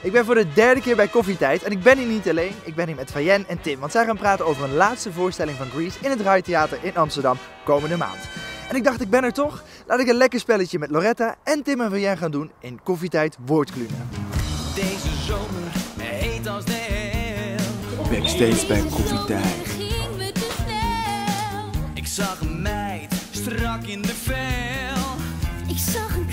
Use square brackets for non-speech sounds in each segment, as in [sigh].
Ik ben voor de derde keer bij Koffietijd en ik ben hier niet alleen. Ik ben hier met Fayen en Tim, want zij gaan praten over een laatste voorstelling van Grease in het Rijtheater in Amsterdam komende maand. En ik dacht, ik ben er toch. Laat ik een lekker spelletje met Loretta en Tim en Fayen gaan doen in Koffietijd Woordklunen. Deze zomer heet als de hel. Backstage bij Koffietijd. Ging me te snel. Ik zag een meid strak in de vel. Ik zag een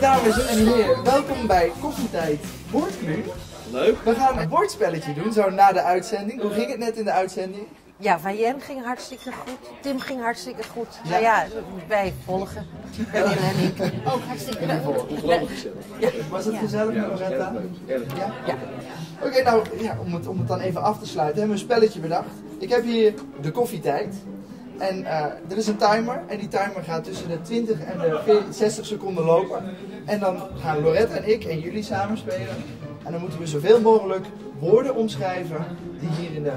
Nou, dames en heren, welkom bij Koffietijd Woordklunen. Leuk. We gaan een woordspelletje doen, zo na de uitzending. Hoe ging het net in de uitzending? Ja, van Jen ging hartstikke goed. Tim ging hartstikke goed. Ja. Nou ja, wij volgen. En ik. ook hartstikke goed. Ongelooflijk gezellig. Was het gezellig met Loretta? Ja? Ja. Oké, nou, ja, om, het, om het dan even af te sluiten, hebben we een spelletje bedacht. Ik heb hier de koffietijd. En eh, er is een timer. En die timer gaat tussen de 20 en de 40 60 seconden lopen. En dan gaan Lorette en ik en jullie samen spelen. En dan moeten we zoveel mogelijk woorden omschrijven die hier in de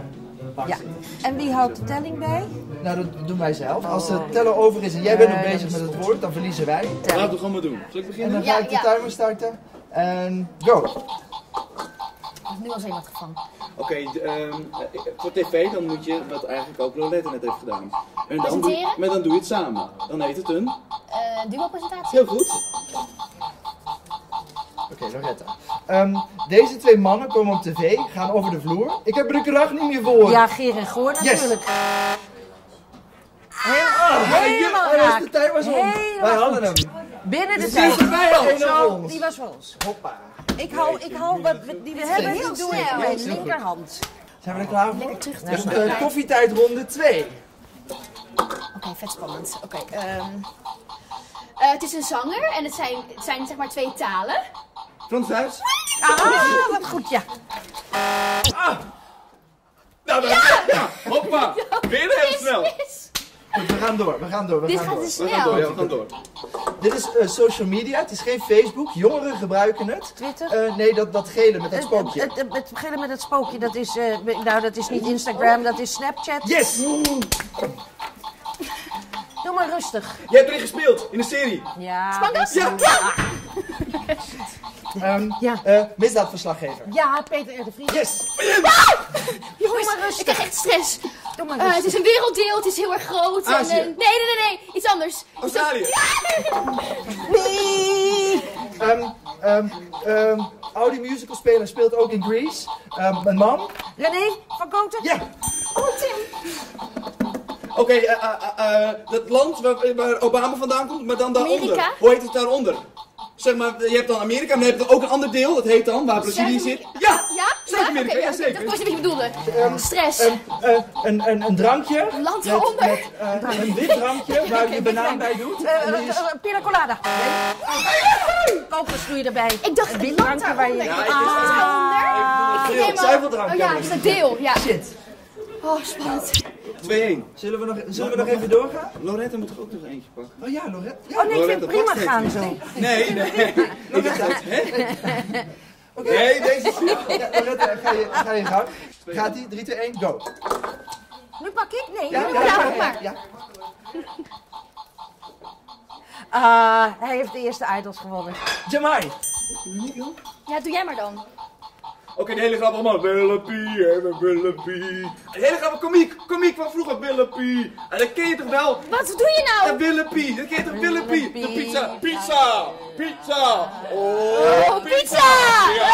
bak Ja. zitten. En wie houdt de telling bij? Nou, dat doen wij zelf. Als de teller over is en jij bent nog bezig met het woord, dan verliezen wij. Laten we gewoon maar doen. Zal ik En beginnen? dan ga ik de timer starten. En go! Nu al iemand gevangen. Oké, ehm, eh, voor tv dan moet je, wat eigenlijk ook Loretta net heeft gedaan. En dan doe, Presenteren? maar dan doe je het samen. Dan heet het een. Eh duo-presentatie. Heel goed. Oké, Loretta. Ehm, deze twee mannen komen op tv, gaan over de vloer. Ik heb er de kracht niet meer voor. Ja, Geer en Goor Yes. natuurlijk. Heel, Ah, helemaal ja, raak. de tijd was om. Helemaal Wij hadden goed. hem. Binnen de Die tijd. die was voor ons. Hoppa. Ik hou, ik hou wat we- die we hebben, heel die doe ik mijn linkerhand. Zijn we er klaar voor? Lekker terug. Dus uh, koffietijd ronde 2. Oké, vet spannend. Oké, ehm, eh, het is een zanger en het zijn, het zijn zeg maar twee talen. Frans-Duits. Ah, wat goed, ja. Nou, dan, ja. Hoppa. [laughs] Weer heel snel. Goed, we gaan door, we gaan door, we Dit gaan gaat door. te We gaan door, ja, snel. we gaan door. Dit is eh, social media, het is geen Facebook. Jongeren gebruiken het. Twitter? Eh, nee, dat, dat gele met dat Het, spookje. het, het, het beginnen met het spookje, dat is, eh, nou dat is niet Instagram, dat is Snapchat. Yes! Doe maar rustig. Je hebt erin gespeeld, in de serie. Ja, Spannend? Ja. Ehm, Ja. eh, misdaadverslaggever. ja Peter R. de Vries. Yes! Jongens, maar rustig. ik krijg echt stress. Maar Eh, het is een werelddeel, het is heel erg groot. En, eh, nee, nee, nee, nee, iets anders. Australië. [laughs] Nee! Ehm ehm ehm Audi musical speler speelt ook in Grease. Ehm, een man. René van Koten? Ja! Oh, Tim. Oké, eh, eh, eh, eh, dat land waar, waar Obama vandaan komt, maar dan daaronder. Amerika? Hoe heet het daaronder? Zeg maar, je hebt dan Amerika, maar je hebt dan ook een ander deel, dat heet dan, waar Brazilië zit. Ja! Ja? Zuid-Amerika, ja, zeker. dacht pas wat je bedoelde. Stress. Een, eh, een, een, een drankje. Een land met, eronder. met eh, een wit drankje [laughs] waar je banaan bij doet. Eh, En die is- eh, Pina colada. Kokos doe je erbij. Ik dacht, een wit land drankje waar je... daaronder. Ja, ik wist het. Ah. Ik Deel, neem al- zuiveldrank, Oh ja, jongens. dat deel, ja. Shit. Oh, spannend. 2-1. Zullen we nog, zullen we nog even doorgaan? Loretta moet toch ook nog eentje pakken? Oh ja, Lorette. Ja. Oh nee, ik vind Loretta het prima gaan zo. Nee, nee. [laughs] Ik dat, hè? Nee, deze is Ja, Lorette, ga je, ga je gang. Gaat ie? 3, 2, 1, go. Nu pak ik? Nee. Ja, nu ja, ja, maar. ja. Ah, hij heeft de eerste Idols gewonnen. Jamai. Ja, doe jij maar dan. Oké, de hele grap allemaal. Willepie, hè, Willepie. De hele grap komiek, komiek van vroeger, Willepie. En dat ken je toch wel? Wat doe je Ja, nou? Willepie, dat ken je toch Willepie? De pizza, pizza, pizza. Oh, Oh, pizza! Ja,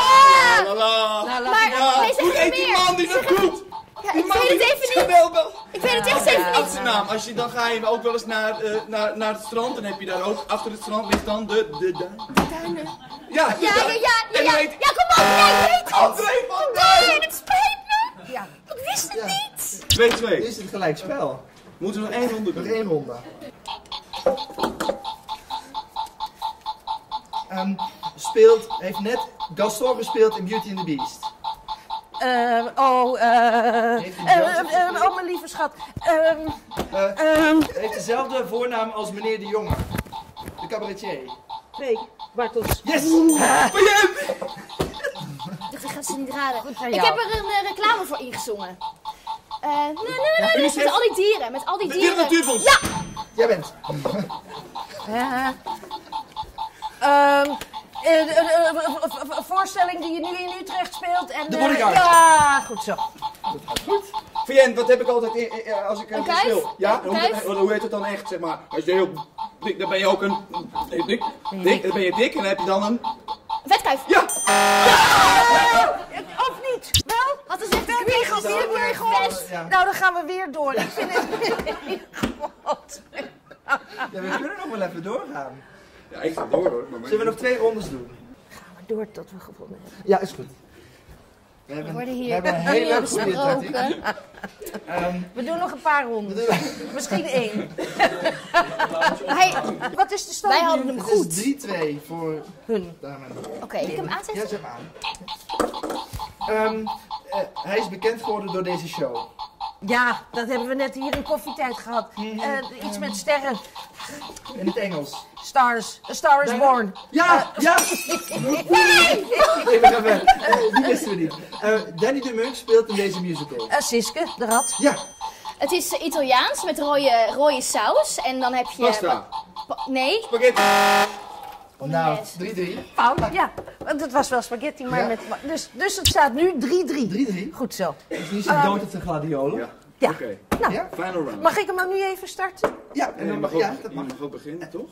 Ah! la, la. Laat Maar, ik- Ja, nee, zeg hoe heet die man die? Ja. Wel, wel. Ik weet het echt even niet. Achternaam, als je, dan ga je ook wel eens naar, eh, naar, naar het strand. Dan heb je daar ook, achter het strand ligt dan de, de, de, Duinen. ja, de Ja, ja, duin. ja, ja, En ja. hoe heet- Ja, kom op, jij weet het. André van Nee, Duin. het spijt me. Ja. Ik wist het Ja. niet. 2-2. Is het gelijk spel? Moeten we nog één ronde Nog doen? één ronde. Ehm, speelt, heeft net Gaston gespeeld in Beauty and the Beast. Eh, oh, eh, oh, mijn lieve schat. Ehm, Eh, ehm, heeft dezelfde voornaam als meneer de Jonge. De cabaretier. nee, Bartels. Yes! Brian! Ik dacht, ik ga ze niet raden. Ik heb er een eh, reclame voor ingezongen. Eh, nee, nee, nee, met al die dieren. Met al die De dieren. Natuurfonds. Ja! Jij bent. Ja. Een voorstelling die je nu in Utrecht speelt. En, De Bodyguard. Ja, goed zo. Vien, wat heb ik altijd in- in- als ik Een speel? Ja, Een hoe, hoe heet het dan echt, zeg maar? Als je heel dik, dan ben je ook een... Dik, dik, dan ben je dik en dan heb je dan een... Vetkuif. Ja! Of niet? Wel? Wat is dit? Weer goed, weer. Ja. Nou, dan gaan we weer door. Ik vind het... God. [laughs] Ja, we kunnen nog wel even doorgaan. Ja, ik ga door hoor. maar- Zullen we nog twee rondes doen? Door tot we gevonden hebben. Ja, is goed. We hebben, worden hier we hebben een hele goede tactiek. besproken. Ehm, We doen nog een paar doen- Misschien één. Hij, Wat is de stand wij hadden hem Het goed. is 3-2 voor Hun. Oké, ik hem Ja, aanzetten. zet hem aan. Ehm, eh, hij is bekend geworden door deze show. Ja, dat hebben we net hier in koffietijd gehad. Eh, iets met sterren. In het Engels. Stars. A Star is Born. Ja, ja! [laughs] Nee, we gaan weg. Eh, die wisten we niet. Eh, Danny de Munk speelt in deze musical. Eh, Siske, de rat. Ja, Het is eh, Italiaans met rode, rode saus. En dan heb je... Pasta. Pa- nee, Spaghetti. nou, Yes. 3-3. Fout, ja. Want het was wel spaghetti, maar Ja. met... Dus, dus het staat nu 3-3. 3-3. Goed zo. Het is niet zo dood op de gladiolen. Ja. Ja. Oké. Nou, Ja? Final round. mag ik hem nou nu even starten? Ja, en dan mag, ook, ja, dat mag ook beginnen, toch?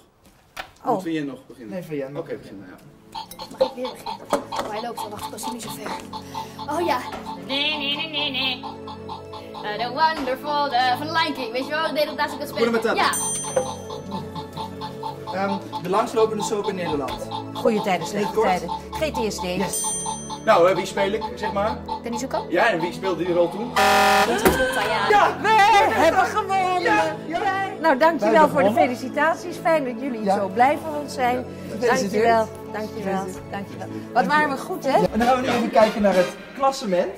Oh. Moet je nog beginnen? Nee, van Jan. Oké, beginnen, ja. mag ik weer beginnen? Oh, hij loopt al, wacht, ik was nog niet zo ver. Oh ja. Nee, nee, nee, nee, nee. Uh, the wonderful, uh, van Lion King, weet je wel? Ik deed dat laatst ook dat spelen. Hakuna Ja, Ehm, de langslopende soap in Nederland. Goeie tijden, slechte tijden. GTSD. Yes. Nou, eh, wie speel ik, zeg maar? Dennis ook al? Ja, en wie speelde die rol toen? Ja. We hebben gewonnen! Nou, dankjewel voor de felicitaties. Fijn dat jullie Ja. zo blij voor ons zijn. Dankjewel, dankjewel, dankjewel. Wat waren we goed, hè? En dan gaan we nu even kijken naar het klassement.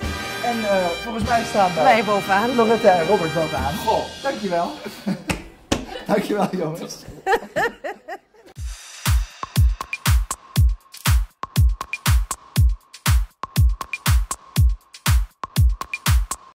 En eh, volgens mij staan daar Wij bovenaan. Loretta en Robert bovenaan. Goh, dankjewel. [laughs] dankjewel jongens. [laughs]